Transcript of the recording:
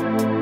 Música